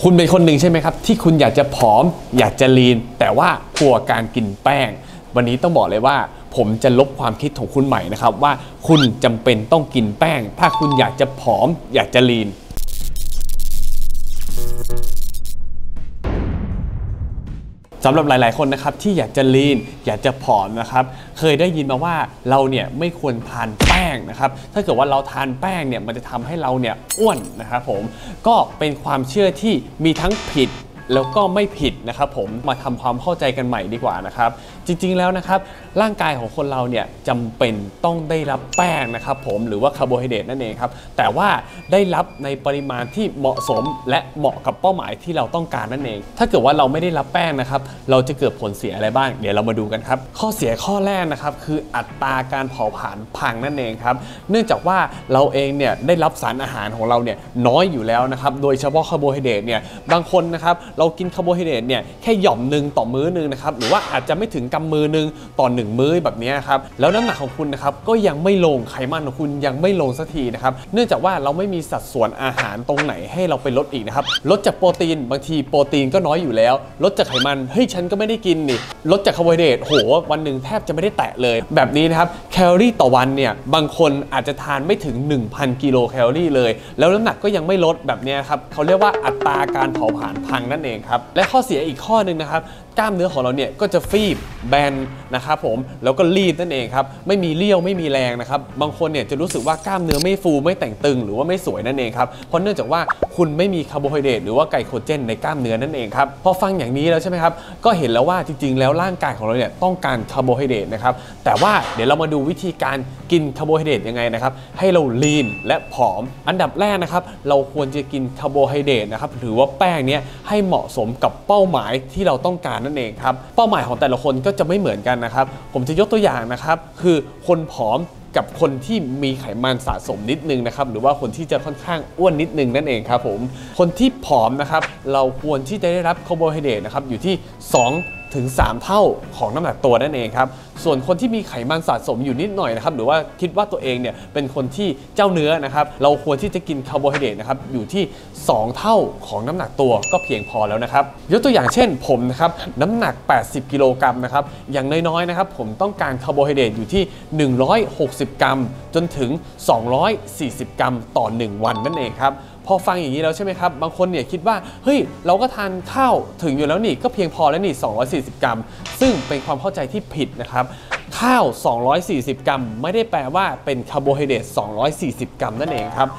คุณเป็นคนหนึ่งใช่ไหมครับ ที่คุณอยากจะผอม อยากจะลีน แต่ว่ากลัวการกินแป้ง วันนี้ต้องบอกเลยว่า ผมจะลบความคิดของคุณใหม่นะครับ ว่าคุณจำเป็นต้องกินแป้ง ถ้าคุณอยากจะผอม อยากจะลีน สำหรับหลาย ๆ คนนะครับที่อยากจะลีนอยากจะผอมนะครับเคยได้ยินมาว่าเราเนี่ยไม่ควรทานแป้งนะครับถ้าเกิดว่าเราทานแป้งเนี่ยมันจะทำให้เราเนี่ยอ้วนนะครับผมก็เป็นความเชื่อที่มีทั้งผิด แล้วก็ไม่ผิดนะครับผมมาทำความเข้าใจกันใหม่ดีกว่านะครับ จริงๆแล้วนะครับ ร่างกายของคนเราเนี่ยจำเป็นต้องได้รับแป้งนะครับผมหรือว่าคาร์โบไฮเดรตนั่นเองครับ แต่ว่าได้รับในปริมาณที่เหมาะสมและเหมาะกับเป้าหมายที่เราต้องการนั่นเอง ถ้าเกิดว่าเราไม่ได้รับแป้งนะครับ เราจะเกิดผลเสียอะไรบ้าง เดี๋ยวเรามาดูกันครับ ข้อเสียข้อแรกนะครับคืออัตราการเผาผลาญพังนั่นเองครับ เนื่องจากว่าเราเองเนี่ยได้รับสารอาหารของเราเนี่ยน้อยอยู่แล้วนะครับ โดยเฉพาะคาร์โบไฮเดรตเนี่ยบางคนนะครับเรากินคาร์โบไฮเดรตเนี่ยแค่หย่อมหนึ่งต่อมื้อหนึ่งนะครับหรือว่าอาจจะไม่ถึงกำมือหนึ่งต่อหนึ่งมื้อแบบนี้ครับแล้วน้ำหนักของคุณนะครับก็ยังไม่ลงไขมันของคุณยังไม่ลงสักทีนะครับเนื่องจากว่าเราไม่มีสัดส่วนอาหารตรงไหนให้เราไปลดอีกนะครับลดจากโปรตีนบางทีโปรตีนก็น้อยอยู่แล้ว ลดจากไขมันเฮ้ยฉันก็ไม่ได้กินนี่ลดจากคาร์โบไฮเดรตโหวันหนึ่งแทบจะไม่ได้แตะเลย แบบนี้นะครับแคลอรี่ต่อวันเนี่ยบางคนอาจจะทานไม่ถึง 1,000 กิโลแคลอรี่เลย แล้วน้ำหนักก็ยังไม่ลดแบบนี้ครับเขาเรียกว่าอัตราการเผาผลาญพังนั่นเองครับและข้อเสียอีกข้อหนึ่งนะครับกล้ามเนื้อของเราเนี่ยก็จะฟีบแบนนะครับผมแล้วก็ลีบนั่นเองครับไม่มีเรี่ยวไม่มีแรงนะครับบางคนเนี่ยจะรู้สึกว่ากล้ามเนื้อไม่ฟูไม่เต่งตึงหรือว่าไม่สวยนั่นเองครับเพราะเนื่องจากว่าคุณไม่มีคาร์โบไฮเดรตหรือว่าไกลโคเจนในกล้ามเนื้อนั่นเองครับพอฟังอย่างนี้แล้วใช่ไหมครับก็เห็นแล้วว่าจริง ๆ แล้วร่างกายของเราเนี่ยต้องการคาร์โบไฮเดรตนะครับแต่ว่าเดี๋ยวเรามาดูวิธีการกินคาร์โบไฮเดรตยังไงนะครับให้เรา lean และผอม อันดับแรกนะครับเราควรจะกินคาร์โบไฮเดรตนะครับหรือว่าแป้งเนี้ยให้เหมาะสมกับเป้าหมายที่เราต้องการนั่นเองครับเป้าหมายของแต่ละคนก็จะไม่เหมือนกันนะครับ ผมจะยกตัวอย่างนะครับ คือคนผอมกับคนที่มีไขมันสะสมนิดนึงนะครับหรือว่าคนที่จะค่อนข้างอ้วนนิดนึงนั่นเองครับผมคนที่ผอมนะครับเราควรที่จะได้รับคาร์โบไฮเดรตนะครับอยู่ที่ 2 ถึง 3 เท่าของน้ำหนักตัวนั่นเองครับ ส่วนคนที่มีไขมันสะสมอยู่นิดหน่อยนะครับหรือว่าคิดว่าตัวเองเนี่ยเป็นคนที่เจ้าเนื้อนะครับเราควรที่จะกินคาร์โบไฮเดรตนะครับอยู่ที่ 2 เท่าของน้ำหนักตัวก็เพียงพอแล้วนะครับยกตัวอย่างเช่นผมนะครับน้ำหนัก 80 กิโลกรัมนะครับอย่างน้อยๆนะครับผมต้องการคาร์โบไฮเดรตอยู่ที่ 160 กรัม จนถึง 240 กรัมต่อ 1 วันนั่นเองครับ พอฟังอย่างนี้แล้วใช่ไหมครับ บางคนเนี่ยคิดว่า เฮ้ย เราก็ทานข้าวถึงอยู่แล้วนี่ ก็เพียงพอแล้วนี่ 240 กรัม ซึ่งเป็นความเข้าใจที่ผิดนะครับ ข้าว 240 กรัม ไม่ได้แปลว่าเป็นคาร์โบไฮเดรต 240 กรัมนั่นเองครับ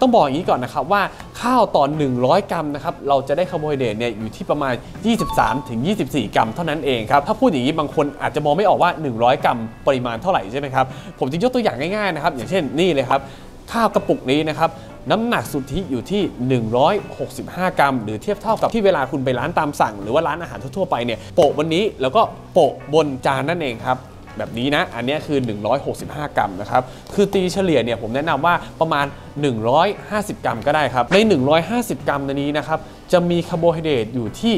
ต้องบอกอย่างนี้ก่อนนะครับว่าข้าวต่อ 100 กรัมนะครับเราจะได้คาร์โบไฮเดรตเนี่ยอยู่ที่ประมาณ 23ถึง24 กรัม เท่านั้นเองครับถ้าพูดอย่างนี้บางคนอาจจะมองไม่ออกว่า 100 กรัมปริมาณเท่าไหร่ใช่ไหมครับผมจะยกตัวอย่างง่ายๆนะครับอย่างเช่นนี่เลยครับข้าวกระปุกนี้นะครับ น้ำหนักสุทธิอยู่ที่ 165 กรัม หรือเทียบเท่ากับที่เวลาคุณไปร้านตามสั่ง หรือว่าร้านอาหารทั่วๆไปเนี่ยโปะบนนี้แล้วก็โปะบนจานนั่นเองครับแบบนี้นะ อันนี้คือ 165 กรัมนะครับ คือตีเฉลี่ยเนี่ยผมแนะนำว่าประมาณ 150 กรัมก็ได้ครับ ใน 150 กรัมนนี้นะครับ จะมีคาร์โบไฮเดรตอยู่ที่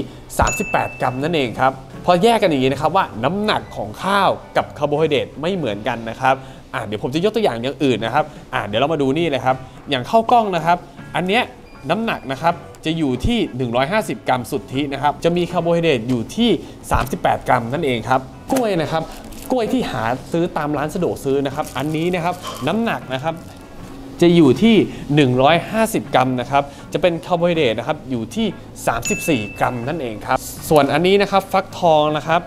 38 กรัมนั่นเองครับ พอแยกกันอย่างนี้นะครับว่าน้ำหนักของข้าวกับคาร์โบไฮเดรตไม่เหมือนกันนะครับ อะเดี๋ยวผมจะยกตัวอย่างอย่างอื่นนะครับอะเดี๋ยวเรามาดูนี่เลยครับ อย่างข้าวกล้องนะครับ อันเนี้ยน้ำหนักนะครับจะอยู่ที่ 150 กรัมสุทธินะครับ จะมีคาร์โบไฮเดรตอยู่ที่ 38 กรัมนั่นเองครับ กล้วยนะครับ กล้วยที่หาซื้อตามร้านสะดวกซื้อนะครับ อันนี้นะครับน้ำหนักนะครับจะอยู่ที่ 150 กรัมนะครับ จะเป็นคาร์โบไฮเดรตนะครับอยู่ที่ 34 กรัมนั่นเองครับ ส่วนอันนี้นะครับฟักทองนะครับ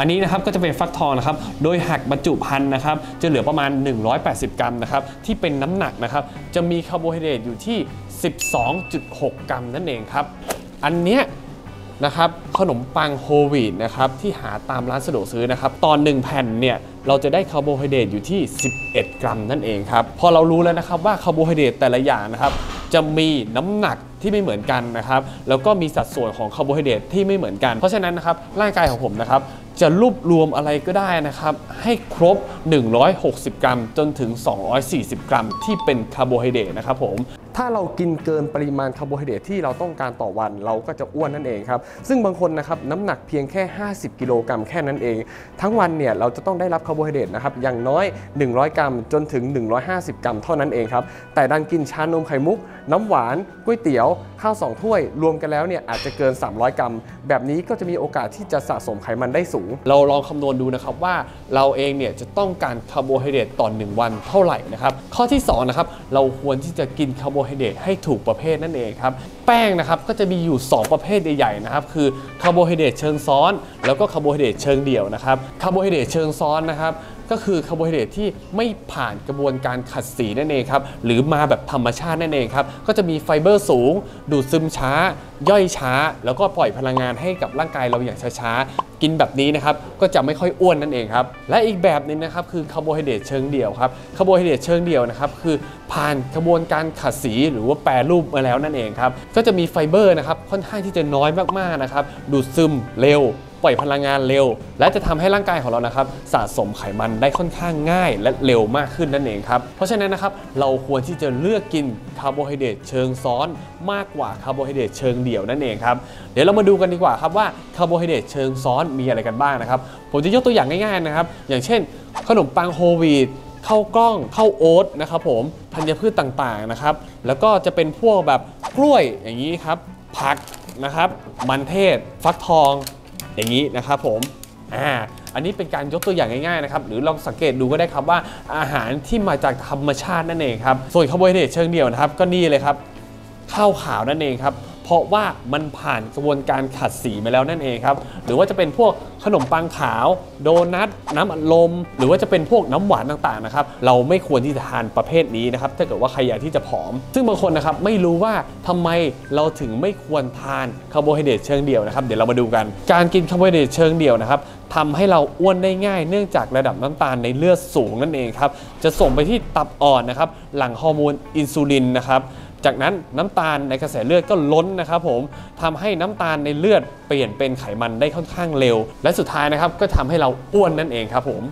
อันนี้นะครับก็จะเป็นฟักทองนะครับ โดยหักบรรจุภัณฑ์นะครับ จะเหลือประมาณ 180 กรัมนะครับ ที่เป็นน้ำหนักนะครับ จะมีคาร์โบไฮเดรตอยู่ที่ 12.6 กรัมนั่นเองครับ อันเนี้ยนะครับขนมปังโฮลวีตนะครับที่หาตามร้านสะดวกซื้อนะครับ ตอน 1 แผ่นเนี่ยเราจะได้คาร์โบไฮเดรตอยู่ที่ 11 กรัมนั่นเองครับ พอเรารู้แล้วนะครับว่าคาร์โบไฮเดรตแต่ละอย่างนะครับ จะมีน้ำหนักที่ไม่เหมือนกันนะครับ แล้วก็มีสัดส่วนของคาร์โบไฮเดรตที่ไม่เหมือนกัน เพราะฉะนั้นนะครับร่างกายของผมนะครับ จะรวบรวมอะไรก็ได้นะครับ ให้ครบ 160 กรัม จนถึง 240 กรัม ที่เป็นคาร์โบไฮเดรตนะครับผมถ้าเรากินเกินปริมาณคาร์โบไฮเดรตที่เราต้องการต่อวันเราก็จะอ้วนนั่นเองครับ ซึ่งบางคนนะครับน้ำหนักเพียงแค่ 50 กิโลกรัมแค่นั้นเอง ทั้งวันเนี่ยเราจะต้องได้รับคาร์โบไฮเดรตนะครับอย่างน้อย 100 กรัมจนถึง 150 กรัมเท่านั้นเองครับ แต่ดันกินชานมไข่มุก น้ำหวานก๋วยเตี๋ยว ข้าว 2 ถ้วย รวมกันแล้วเนี่ยอาจจะเกิน 300 กรัม แบบนี้ก็จะมีโอกาสที่จะสะสมไขมันได้สูง เราลองคำนวณดูนะครับว่าเราเองเนี่ยจะต้องการคาร์โบไฮเดรตต่อ1วันเท่าไหร่นะครับข้อที่2นะครับเราควรที่จะกินคาร์โบไฮเดรตให้ถูกประเภทนั่นเองครับ แป้งนะครับก็จะมีอยู่ 2 ประเภทใหญ่ๆนะครับ คือคาร์โบไฮเดรตเชิงซ้อน แล้วก็คาร์โบไฮเดรตเชิงเดี่ยวนะครับ คาร์โบไฮเดรตเชิงซ้อนนะครับ ก็คือคาร์โบไฮเดรตที่ไม่ผ่านกระบวนการขัดสีนั่นเองครับหรือมาแบบธรรมชาตินั่นเองครับก็จะมีไฟเบอร์สูง ดูดซึมช้า ย่อยช้า แล้วก็ปล่อยพลังงานให้กับร่างกายเราอย่างช้าๆ กินแบบนี้นะครับก็จะไม่ค่อยอ้วนนั่นเองครับและอีกแบบนึงนะครับคือคาร์โบไฮเดรตเชิงเดี่ยวครับคาร์โบไฮเดรตเชิงเดี่ยวนะครับคือผ่านกระบวนการขัดสีหรือว่าแปรรูปมาแล้วนั่นเองครับก็จะมีไฟเบอร์นะครับค่อนข้างที่จะน้อยมากๆนะครับดูดซึมเร็ว ปล่อยพลังงานเร็ว และจะทำให้ร่างกายของเรานะครับสะสมไขมันได้ค่อนข้างง่าย และเร็วมากขึ้นนั่นเองครับเพราะฉะนั้นนะครับเราควรที่จะเลือกกินคาร์โบไฮเดรตเชิงซ้อนมากกว่าคาร์โบไฮเดรตเชิงเดี่ยวนั่นเองครับเดี๋ยวเรามาดูกันดีกว่าครับว่าคาร์โบไฮเดรตเชิงซ้อนมีอะไรกันบ้างนะครับผมจะยกตัวอย่างง่ายๆนะครับอย่างเช่น ขนมปังโฮลวีตข้าวกล้องข้าวโอ๊ตนะครับผมธัญพืชต่างๆนะครับ แล้วก็จะเป็นพวกแบบกล้วยอย่างนี้ครับผักนะครับ มันเทศ ฟักทอง อย่างนี้นะครับผมอ่าอันนี้เป็นการยกตัวอย่างง่ายๆนะครับหรือลองสังเกตดูก็ได้ครับว่าอาหารที่มาจากธรรมชาตินั่นเองครับส่วนคาร์โบไฮเดรตเชิงเดี่ยวนะครับก็นี่เลยครับข้าวขาวนั่นเองครับ เพราะว่ามันผ่านกระบวนการขัดสีมาแล้วนั่นเองครับ หรือว่าจะเป็นพวกขนมปังขาว โดนัทน้ำอัดลม หรือว่าจะเป็นพวกน้ำหวานต่างๆนะครับเราไม่ควรที่จะทานประเภทนี้นะครับถ้าเกิดว่าใครอยากที่จะผอม ซึ่งบางคนนะครับไม่รู้ว่าทำไมเราถึงไม่ควรทานคาร์โบไฮเดรตเชิงเดี่ยวนะครับเดี๋ยวเรามาดูกัน การกินคาร์โบไฮเดรตเชิงเดี่ยวนะครับทำให้เราอ้วนได้ง่ายเนื่องจากระดับน้ำตาลในเลือดสูงนั่นเองครับจะส่งไปที่ตับอ่อนนะครับหลั่งฮอร์โมนอินซูลินนะครับ จากนั้นน้ำตาลในกระแสเลือดก็ล้นนะครับผมทำให้น้ำตาลในเลือดเปลี่ยนเป็นไขมันได้ค่อนข้างเร็ว และสุดท้ายนะครับก็ทำให้เราอ้วนนั่นเองครับผม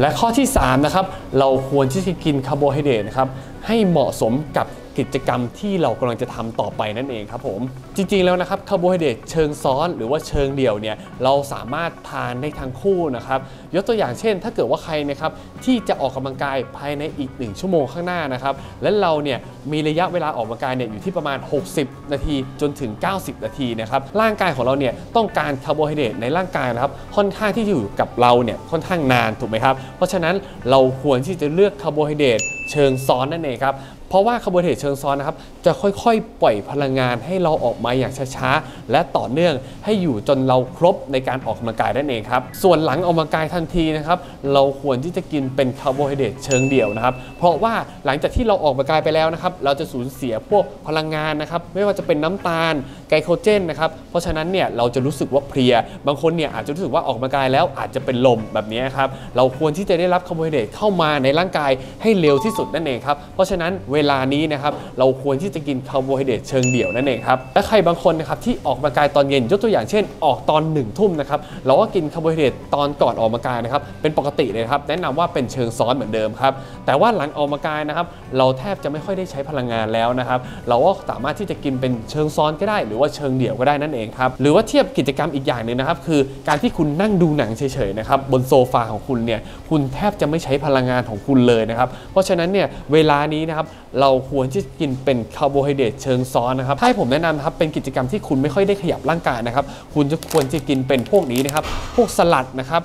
และข้อที่3นะครับเราควรที่จะกินคาร์โบไฮเดรตนะครับให้เหมาะสมกับ กิจกรรมที่เรากำลังจะทำต่อไปนั่นเองครับผมจริงๆแล้วนะครับคาร์โบไฮเดรตเชิงซ้อนหรือว่าเชิงเดี่ยวเนี่ยเราสามารถทานได้ทั้งคู่นะครับยกตัวอย่างเช่น ถ้าเกิดว่าใครนะครับที่จะออกกำลังกายภายในอีก 1 ชั่วโมงข้างหน้านะครับและเราเนี่ยมีระยะเวลาออกกำลังกายเนี่ยอยู่ที่ประมาณ 60 นาทีจนถึง 90 นาทีนะครับร่างกายของเราเนี่ยต้องการคาร์โบไฮเดรตในร่างกายนะครับค่อนข้างที่อยู่กับเราเนี่ยค่อนข้างนานถูกไหมครับเพราะฉะนั้นเราควรที่จะเลือกคาร์โบไฮเดรตเชิงซ้อนนั่นเองครับเพราะว่าคาร์โบไฮเดรตเชิงซ้อนนะครับ จะค่อยๆ ปล่อยพลังงานให้เราออกมาอย่างช้าๆ และต่อเนื่องให้อยู่จนเราครบในการออกกำลังกายนั่นเองครับ ส่วนหลังออกกำลังกายทันทีนะครับ เราควรที่จะกินเป็นคาร์โบไฮเดรตเชิงเดี่ยวนะครับ เพราะว่าหลังจากที่เราออกกำลังกายไปแล้วนะครับ เราจะสูญเสียพวกพลังงานนะครับ ไม่ว่าจะเป็นน้ำตาล ไกลโคเจนนะครับ เพราะฉะนั้นเนี่ยเราจะรู้สึกว่าเพลีย บางคนเนี่ยอาจจะรู้สึกว่าออกกำลังกายแล้วอาจจะเป็นลมแบบนี้ครับ เราควรที่จะได้รับคาร์โบไฮเดรตเข้ามาในร่างกายให้เร็วที่สุดนั่นเองครับ เพราะฉะนั้นเวลานี้นะครับเราควรที่จะกินคาร์โบไฮเดรตเชิงเดี่ยวนั่นเองครับและใครบางคนนะครับที่ออกกำลังกายตอนเย็นยกตัวอย่างเช่น ออกตอน1นึ่ทุ่มนะครับเราก็กินคาร์โบไฮเดรตตอนก่อนออกกำลังกายนะครับเป็นปกติเลยครับแนะนำว่าเป็นเชิงซ้อนเหมือนเดิมครับแต่ว่าหลังออกกำลังกายนะครับเราแทบจะไม่ค่อยได้ใช้พลังงานแล้วนะครับเราก็สามารถที่จะกินเป็นเชิงซ้อนก็ได้ หรือว่าเชิงเดี่ยวก็ได้นั่นเองครับหรือว่าเทียบกิจกรรมอีกอย่างหนึ่งนะครับคือการที่คุณนั่งดูหนังเฉยๆนะครับบนโซฟาของคุณเนี่ยคุณแทบจะไม่ใช้พลังงานของคุณเลยนะครับเพราะฉะนั้นเนี่ยเวลานี้นะครับเราควรที่จะกินเป็นคาร์โบไฮเดรตเชิงซ้อนนะครับให้ผมแนะนำครับเป็นกิจกรรมที่คุณไม่ค่อยได้ขยับร่างกายนะครับคุณจะควรจะกินเป็นพวกนี้นะครับพวกสลัดนะครับ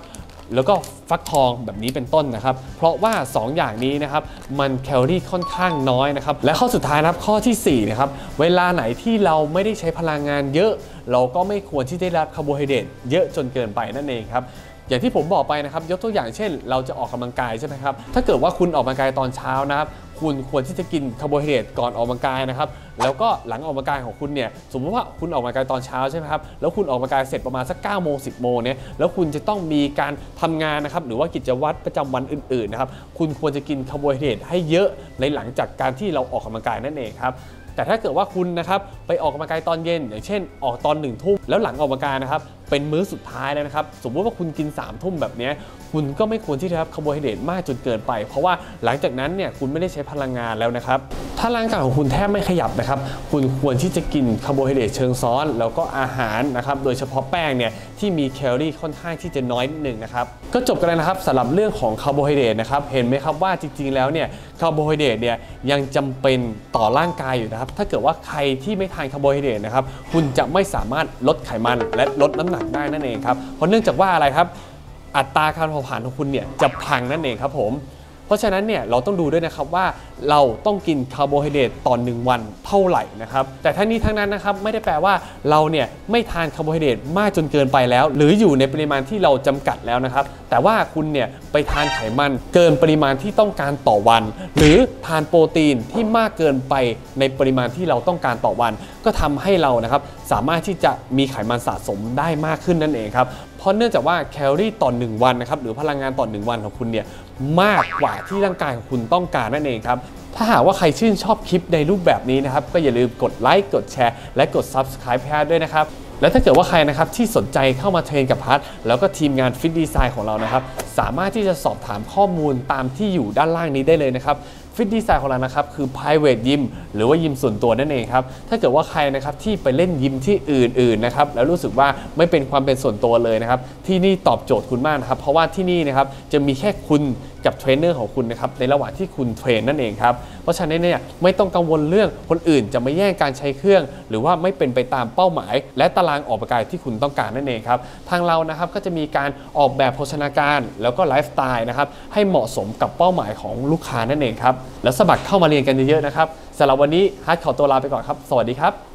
แล้วก็ฟักทองแบบนี้เป็นต้นนะครับ เพราะว่า 2 อย่างนี้นะครับมันแคลอรี่ค่อนข้างน้อยนะครับ และข้อสุดท้ายนะครับข้อทีสี่4นะครับเวลาไหนที่เราไม่ได้ใช้พลังงานเยอะ เราก็ไม่ควรที่ได้รับคาร์โบไฮเดรตเยอะจนเกินไปนั่นเองครับอย่างที่ผมบอกไปนะครับยกตัวอย่างเช่น เราจะออกกำลังกายใช่ไหมครับถ้าเกิดว่าคุณออกกำลังกายตอนเช้านะครับ คุณควรที่จะกินคาร์โบไฮเดรตก่อนออกกำลังกายนะครับ แล้วก็หลังออกกำลังกายของคุณเนี่ย สมมติว่าคุณออกกำลังกายตอนเช้าใช่ไหมครับ แล้วคุณออกกำลังกายเสร็จประมาณสัก9ก้าโมงสิบโมงเนี่ย แล้วคุณจะต้องมีการทำงานนะครับ หรือว่ากิจวัตรประจำวันอื่นๆนะครับ คุณควรจะกินคาร์โบไฮเดรตให้เยอะในหลังจากการที่เราออกกำลังกายนั่นเองครับแต่ถ้าเกิดว่าคุณนะครับไปออกกำลังกายตอนเย็น อย่างเช่น ออกตอนหนึ่งทุ่มแล้วหลังออกกำลังกายนะครับ เป็นมื้อสุดท้ายแล้วนะครับ สมมติว่าคุณกิน3ามทุ่มแบบนี้คุณก็ไม่ควรที่จะรับคาร์โบไฮเดรตมากจนเกินไป เพราะว่าหลังจากนั้นเนี่ยคุณไม่ได้ใช้พลังงานแล้วนะครับ ถ้าร่างกายของคุณแทบไม่ขยับนะครับ คุณควรที่จะกินคาร์โบไฮเดรตเชิงซ้อน แล้วก็อาหารนะครับ โดยเฉพาะแป้งเนี่ยที่มีแคลอรี่ค่อนข้างที่จะน้อยนิดหนึ่งนะครับ ก็จบกันแล้วนะครับสำหรับเรื่องของคาร์โบไฮเดรตนะครับ เห็นไหมครับว่าจริง ๆ แล้วเนี่ยคาร์โบไฮเดรตเนี่ยยังจำเป็นต่อร่างกายอยู่นะครับ ถ้าเกิดว่าใครที่ไม่ทานคาร์โบไฮเดรตนะครับ คุณจะไม่สามารถลดไขมันและลดน้ำหนักได้นั่นเองครับเพราะเนื่องจากว่าอะไรครับ อัตราการเผาผลาญของคุณเนี่ยจะพังนั่นเองครับผม เพราะฉะนั้นเนี่ยเราต้องดูด้วยนะครับว่าเราต้องกินคาร์โบไฮเดรตต่อหนึ่งวันเท่าไหร่นะครับแต่ทั้งนี้ทั้งนั้นนะครับไม่ได้แปลว่าเราเนี่ยไม่ทานคาร์โบไฮเดรตมากจนเกินไปแล้ว หรืออยู่ในปริมาณที่เราจำกัดแล้วนะครับแต่ว่าคุณเนี่ยไปทานไขมันเกินปริมาณที่ต้องการต่อวัน หรือทานโปรตีนที่มากเกินไปในปริมาณที่เราต้องการต่อวัน ก็ทำให้เรานะครับสามารถที่จะมีไขมันสะสมได้มากขึ้นนั่นเองครับ เพราะเนื่องจากว่าแคลอรี่ต่อ 1 วันนะครับหรือพลังงานต่อ 1 วันของคุณเนี่ยมากกว่าที่ร่างกายของคุณต้องการนั่นเองครับถ้าหากว่าใครชื่นชอบคลิปในรูปแบบนี้นะครับ ก็อย่าลืมกดไลค์กดแชร์และกด Subscribe ให้ด้วยนะครับ และถ้าเกิดว่าใครนะครับที่สนใจเข้ามาเทรนกับพัทแล้วก็ทีมงาน FITDESIGN ของเรานะครับ สามารถที่จะสอบถามข้อมูลตามที่อยู่ด้านล่างนี้ได้เลยนะครับ FITDESIGN ของเรานะครับคือ private gym หรือว่ายิมส่วนตัวนั่นเองครับ ถ้าเกิดว่าใครนะครับที่ไปเล่นยิมที่อื่นๆนะครับแล้วรู้สึกว่าไม่เป็นความเป็นส่วนตัวเลยนะครับที่นี่ตอบโจทย์คุณมากนะครับเพราะว่าที่นี่นะครับจะมีแค่คุณ กับเทรนเนอร์ของคุณนะครับในระหว่างที่คุณเทรนนั่นเองครับเพราะฉะนั้นเนี่ยไม่ต้องกังวลเรื่องคนอื่นจะมาแย่งการใช้เครื่อง หรือว่าไม่เป็นไปตามเป้าหมาย และตารางออกกำลังกายที่คุณต้องการนั่นเองครับทางเรานะครับก็จะมีการออกแบบโภชนาการ แล้วก็ไลฟ์สไตล์นะครับให้เหมาะสมกับเป้าหมายของลูกค้านั่นเองครับแล้วสมัครเข้ามาเรียนกันเยอะๆนะครับสำหรับวันนี้ฮัทขอตัวลาไปก่อนครับ สวัสดีครับ